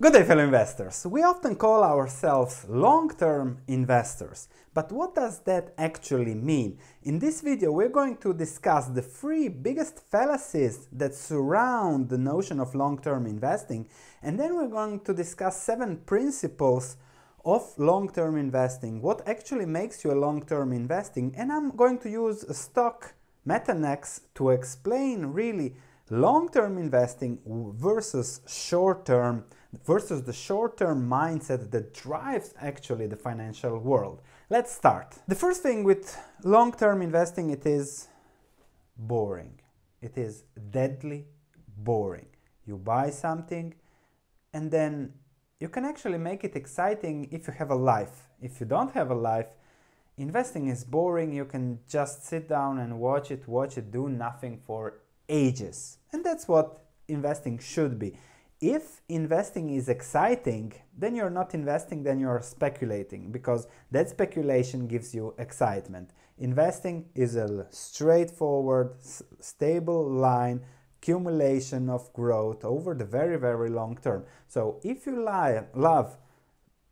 Good day fellow investors. We often call ourselves long-term investors, but what does that actually mean? In this video we're going to discuss the three biggest fallacies that surround the notion of long-term investing and then we're going to discuss seven principles of long-term investing, what actually makes you a long-term investing and I'm going to use a stock Methanex to explain really long-term investing versus short-term versus the short-term mindset that drives actually the financial world. Let's start. The first thing with long-term investing it is boring. It is deadly boring. You buy something and then you can actually make it exciting if you have a life. If you don't have a life, investing is boring. You can just sit down and watch it, watch it, do nothing for ages. And that's what investing should be. If investing is exciting, then you're not investing, then you're speculating because that speculation gives you excitement. Investing is a straightforward, stable line accumulation of growth over the very, very long term. So if you lie, love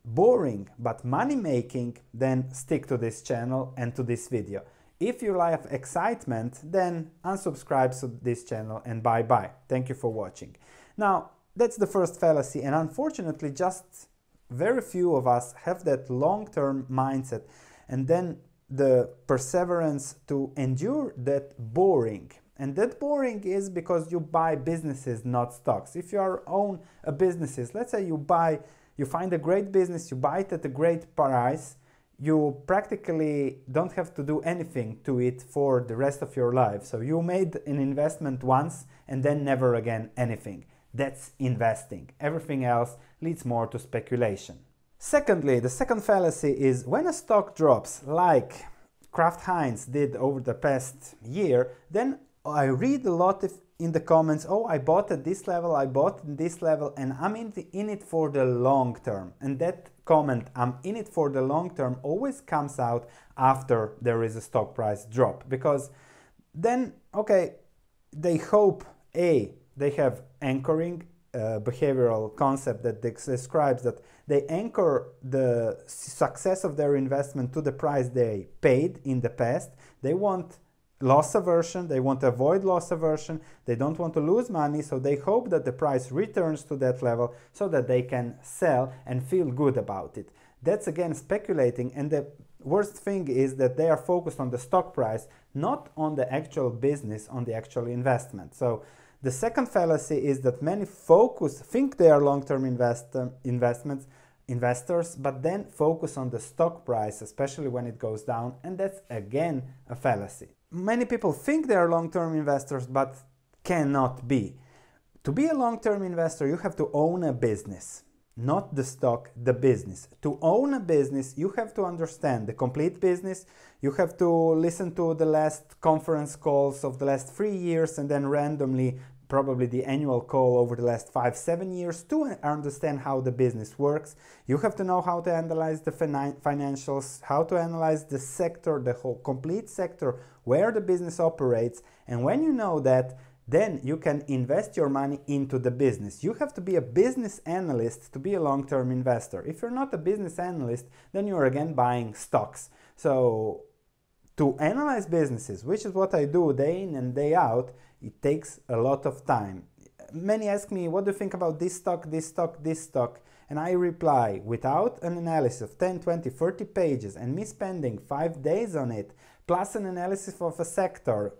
boring but money making, then stick to this channel and to this video. If you like excitement, then unsubscribe to this channel and bye bye. Thank you for watching. Now, that's the first fallacy, and unfortunately, just very few of us have that long term mindset and then the perseverance to endure that boring. And that boring is because you buy businesses, not stocks. If you are own a businesses, let's say you buy, you find a great business, you buy it at a great price, you practically don't have to do anything to it for the rest of your life. So you made an investment once and then never again anything. That's investing. Everything else leads more to speculation. Secondly, the second fallacy is when a stock drops, like Kraft Heinz did over the past year, then I read a lot of in the comments, oh, I bought at this level, I bought at this level, and I'm in, the, in it for the long term. And that comment, I'm in it for the long term, always comes out after there is a stock price drop. Because then, okay, they hope A, they have anchoring uh, behavioral concept that describes that they anchor the success of their investment to the price they paid in the past. They want loss aversion, they want to avoid loss aversion, they don't want to lose money, so they hope that the price returns to that level so that they can sell and feel good about it. That's again speculating, and the worst thing is that they are focused on the stock price, not on the actual business, on the actual investment. So the second fallacy is that many focus, think they are long-term investor, uh, investments, investors, but then focus on the stock price, especially when it goes down, and that's again a fallacy. Many people think they are long-term investors, but cannot be. To be a long-term investor, you have to own a business, not the stock, the business. To own a business, you have to understand the complete business. You have to listen to the last conference calls of the last three years and then randomly probably the annual call over the last five, seven years to understand how the business works. You have to know how to analyze the financials, how to analyze the sector, the whole complete sector, where the business operates. And when you know that, then you can invest your money into the business. You have to be a business analyst to be a long term investor. If you're not a business analyst, then you're again buying stocks. So, to analyze businesses, which is what I do day in and day out, it takes a lot of time. Many ask me, what do you think about this stock, this stock, this stock? And I reply, without an analysis of 10, 20, 30 pages and me spending five days on it, plus an analysis of a sector,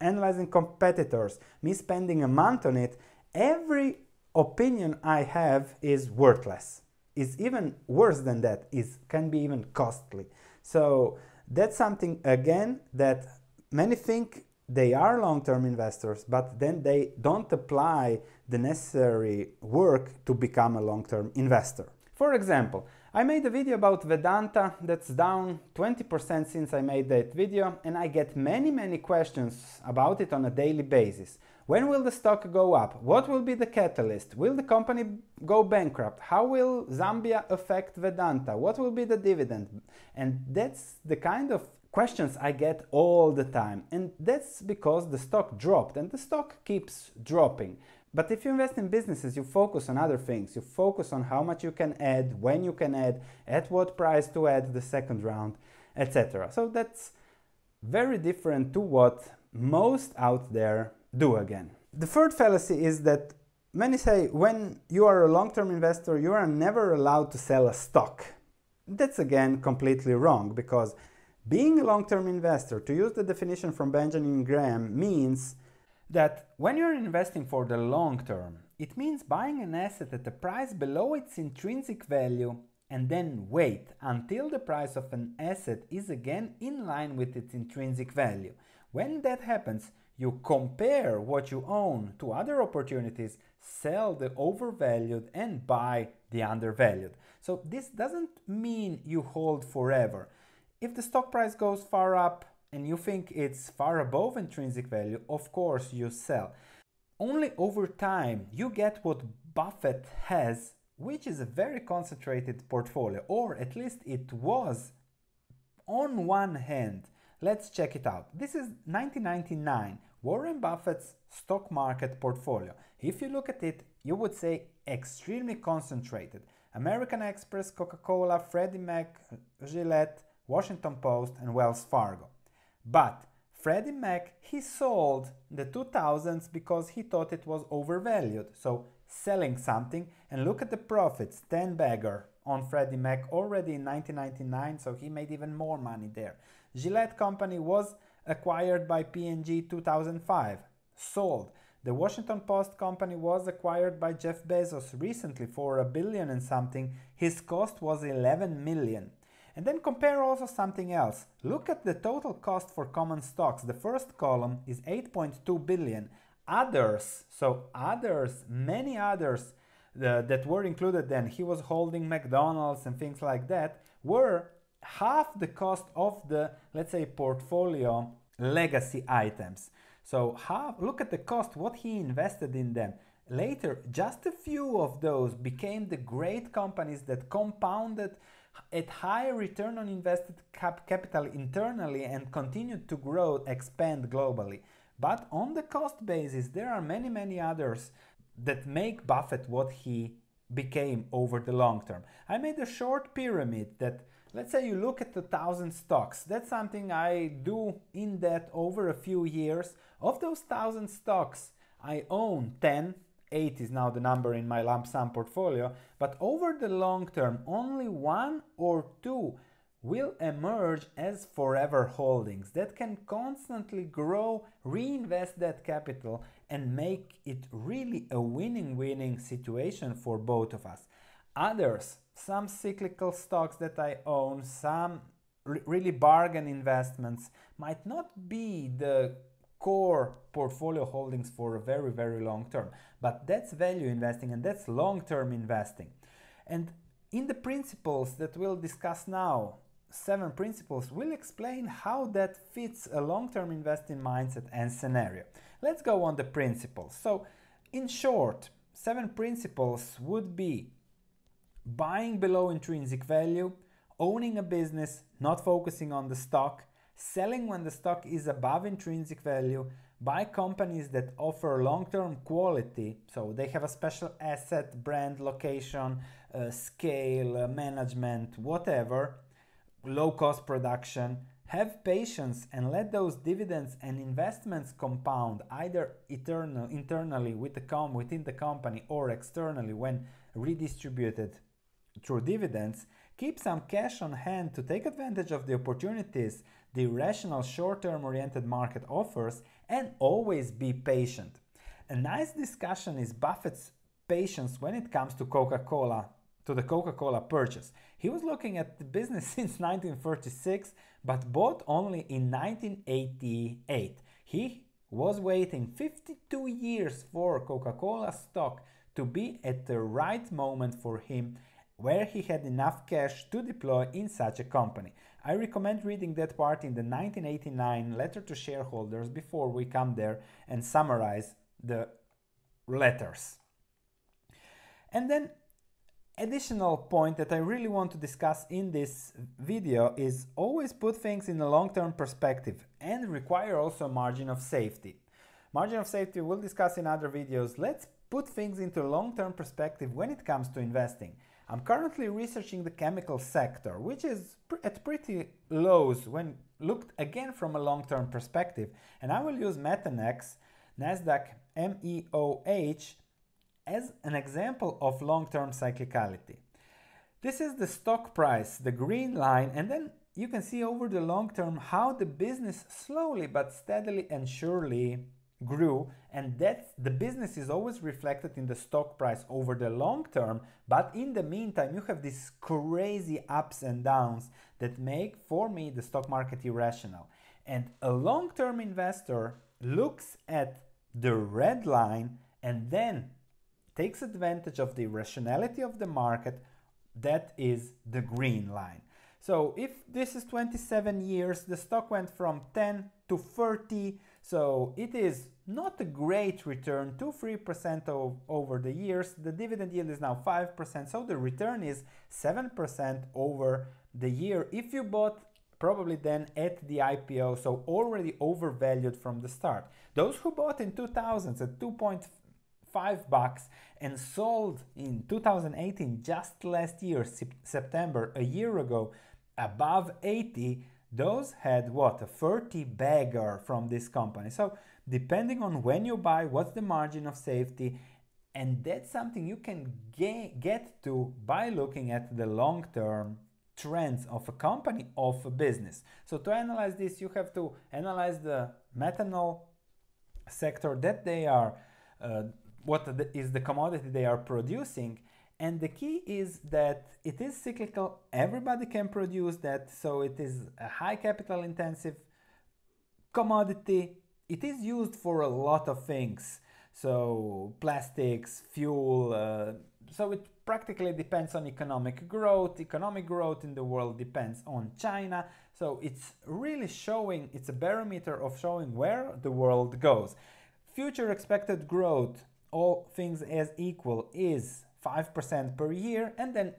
analyzing competitors, me spending a month on it, every opinion I have is worthless. Is even worse than that, is can be even costly. So that's something again that many think they are long-term investors, but then they don't apply the necessary work to become a long-term investor. For example, I made a video about Vedanta that's down 20% since I made that video and I get many many questions about it on a daily basis. When will the stock go up? What will be the catalyst? Will the company go bankrupt? How will Zambia affect Vedanta? What will be the dividend? And that's the kind of questions I get all the time. And that's because the stock dropped and the stock keeps dropping. But if you invest in businesses, you focus on other things. You focus on how much you can add, when you can add, at what price to add the second round, etc. So that's very different to what most out there do again. The third fallacy is that many say when you are a long term investor, you are never allowed to sell a stock. That's again completely wrong because being a long term investor, to use the definition from Benjamin Graham, means that when you're investing for the long term, it means buying an asset at a price below its intrinsic value and then wait until the price of an asset is again in line with its intrinsic value. When that happens, you compare what you own to other opportunities, sell the overvalued and buy the undervalued. So this doesn't mean you hold forever. If the stock price goes far up and you think it's far above intrinsic value, of course you sell. Only over time you get what Buffett has which is a very concentrated portfolio, or at least it was on one hand. Let's check it out. This is 1999 Warren Buffett's stock market portfolio. If you look at it, you would say extremely concentrated. American Express, Coca-Cola, Freddie Mac, Gillette, Washington Post, and Wells Fargo. But Freddie Mac, he sold the 2000s because he thought it was overvalued. So selling something and look at the profits 10 bagger on Freddie Mac already in 1999 so he made even more money there. Gillette company was acquired by P&G 2005 sold. The Washington Post company was acquired by Jeff Bezos recently for a billion and something. His cost was 11 million and then compare also something else. Look at the total cost for common stocks. The first column is 8.2 billion others, so others, many others uh, that were included then, he was holding McDonald's and things like that, were half the cost of the, let's say, portfolio legacy items. So half, look at the cost, what he invested in them. Later, just a few of those became the great companies that compounded at high return on invested cap capital internally and continued to grow, expand globally. But on the cost basis, there are many, many others that make Buffett what he became over the long term. I made a short pyramid that let's say you look at a thousand stocks. That's something I do in that over a few years. Of those thousand stocks, I own 10. 8 is now the number in my lump sum portfolio, but over the long term, only one or two will emerge as forever holdings that can constantly grow, reinvest that capital, and make it really a winning winning situation for both of us. Others, some cyclical stocks that I own, some really bargain investments, might not be the core portfolio holdings for a very, very long term. But that's value investing and that's long term investing. And in the principles that we'll discuss now, seven principles we'll explain how that fits a long-term investing mindset and scenario. Let's go on the principles. So, in short, seven principles would be buying below intrinsic value, owning a business, not focusing on the stock, selling when the stock is above intrinsic value, buy companies that offer long-term quality, so they have a special asset, brand, location, uh, scale, uh, management, whatever, low cost production, have patience and let those dividends and investments compound either eternal, internally with the com- within the company or externally when redistributed through dividends. Keep some cash on hand to take advantage of the opportunities the rational short term oriented market offers and always be patient. A nice discussion is Buffett's patience when it comes to Coca Cola to the Coca Cola purchase. He was looking at the business since 1936 but bought only in 1988. He was waiting 52 years for Coca Cola stock to be at the right moment for him where he had enough cash to deploy in such a company. I recommend reading that part in the 1989 letter to shareholders before we come there and summarize the letters. And then additional point that I really want to discuss in this video is always put things in a long-term perspective and require also a margin of safety. Margin of safety we'll discuss in other videos. Let's put things into a long-term perspective when it comes to investing. I'm currently researching the chemical sector, which is at pretty lows when looked again from a long-term perspective, and I will use Methanex, Nasdaq MEOH, as an example of long-term cyclicality. This is the stock price, the green line, and then you can see over the long term how the business slowly but steadily and surely grew and that the business is always reflected in the stock price over the long term but in the meantime you have these crazy ups and downs that make for me the stock market irrational. And a long-term investor looks at the red line and then takes advantage of the irrationality of the market that is the green line. So if this is 27 years the stock went from 10 to 30 so it is not a great return, 2-3% over the years. The dividend yield is now 5%, so the return is 7% over the year if you bought probably then at the IPO, so already overvalued from the start. Those who bought in 2000s at 2.5 bucks and sold in 2018 just last year September a year ago above 80 those had what a 30 bagger from this company. So depending on when you buy what's the margin of safety and that's something you can get to by looking at the long term trends of a company of a business. So to analyze this you have to analyze the methanol sector that they are uh, what is the commodity they are producing and the key is that it is cyclical, everybody can produce that, so it is a high capital intensive commodity. It is used for a lot of things, so plastics, fuel, uh, so it practically depends on economic growth. Economic growth in the world depends on China, so it's really showing, it's a barometer of showing where the world goes. Future expected growth, all things as equal, is 5% per year and then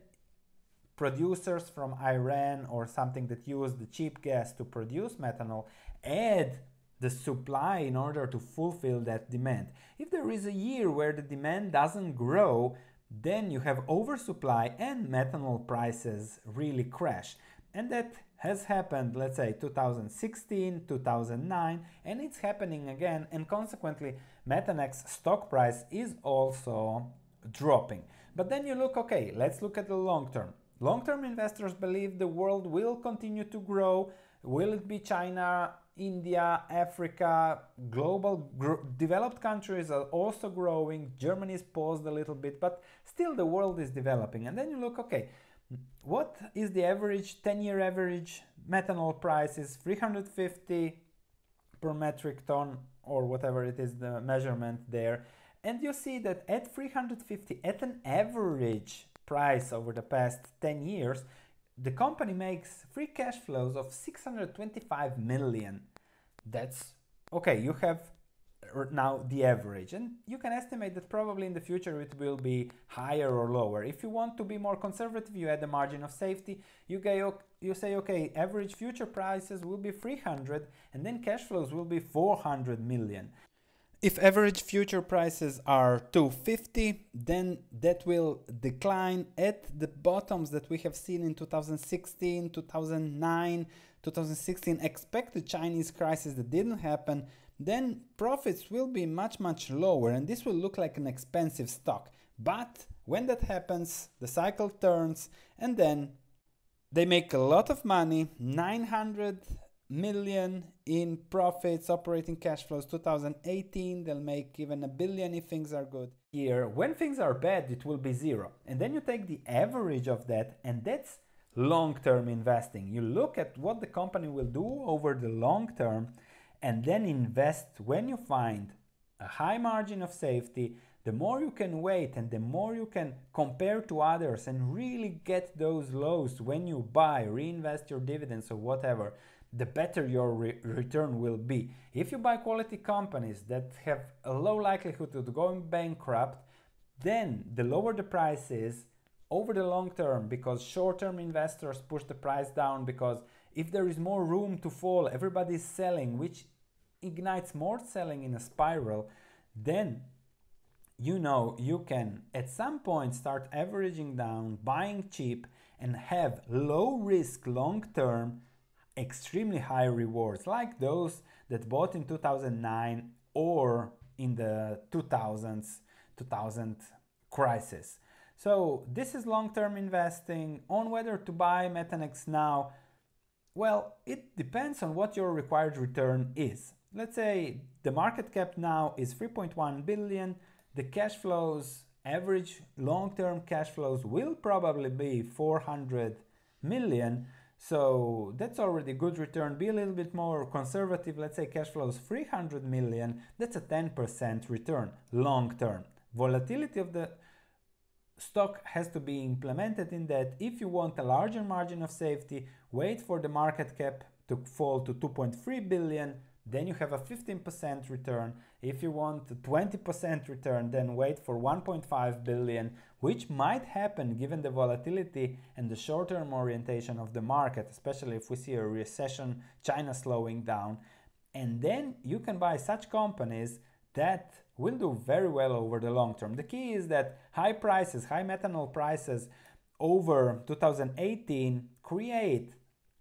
producers from Iran or something that use the cheap gas to produce methanol add the supply in order to fulfill that demand. If there is a year where the demand doesn't grow, then you have oversupply and methanol prices really crash. And that has happened, let's say 2016, 2009, and it's happening again, and consequently, Methanex stock price is also dropping. But then you look, okay, let's look at the long term. Long term investors believe the world will continue to grow. Will it be China, India, Africa, global gr- developed countries are also growing. Germany is paused a little bit, but still the world is developing. And then you look, okay, what is the average 10 year average methanol price is 350 per metric ton or whatever it is the measurement there and you see that at 350, at an average price over the past 10 years, the company makes free cash flows of 625 million. That's okay, you have now the average. And you can estimate that probably in the future it will be higher or lower. If you want to be more conservative you add a margin of safety. You you say okay average future prices will be 300 and then cash flows will be 400 million if average future prices are 250, then that will decline at the bottoms that we have seen in 2016, 2009, 2016 Expect the Chinese crisis that didn't happen, then profits will be much much lower and this will look like an expensive stock. But when that happens, the cycle turns and then they make a lot of money, 900 million in profits, operating cash flows 2018. They'll make even a billion if things are good. Here, when things are bad, it will be zero. And then you take the average of that, and that's long term investing. You look at what the company will do over the long term and then invest when you find a high margin of safety. The more you can wait and the more you can compare to others and really get those lows when you buy, reinvest your dividends or whatever, the better your re return will be. If you buy quality companies that have a low likelihood of going bankrupt, then the lower the price is over the long term because short-term investors push the price down because if there is more room to fall, everybody is selling, which ignites more selling in a spiral, then you know you can at some point start averaging down, buying cheap, and have low risk long term, extremely high rewards, like those that bought in 2009 or in the 2000s, 2000 crisis. So this is long-term investing on whether to buy Methanex now. Well, it depends on what your required return is. Let's say the market cap now is 3.1 billion. The cash flows, average long-term cash flows will probably be 400 million. So that's already good return. Be a little bit more conservative. Let's say cash flows 300 million. That's a 10% return long term. Volatility of the stock has to be implemented in that if you want a larger margin of safety, wait for the market cap to fall to 2.3 billion, then you have a 15% return. If you want a 20% return, then wait for 1.5 billion, which might happen given the volatility and the short-term orientation of the market, especially if we see a recession, China slowing down. And then you can buy such companies that will do very well over the long term. The key is that high prices, high methanol prices over 2018 create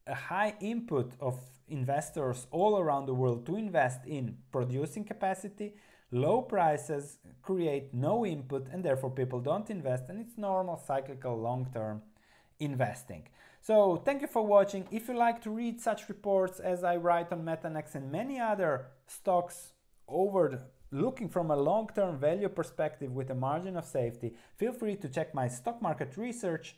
a high input of investors all around the world to invest in producing capacity. Low prices create no input and therefore people don't invest and it's normal cyclical long-term investing. So thank you for watching. If you like to read such reports as I write on Methanex and many other stocks over the looking from a long-term value perspective with a margin of safety, feel free to check my stock market research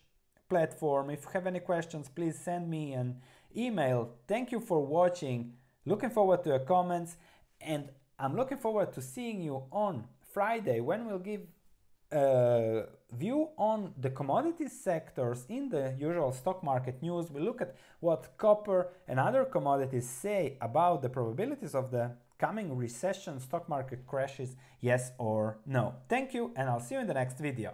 platform. If you have any questions, please send me an email. Thank you for watching. Looking forward to your comments and I'm looking forward to seeing you on Friday when we'll give a view on the commodities sectors in the usual stock market news. We look at what copper and other commodities say about the probabilities of the coming recession, stock market crashes, yes or no. Thank you, and I'll see you in the next video.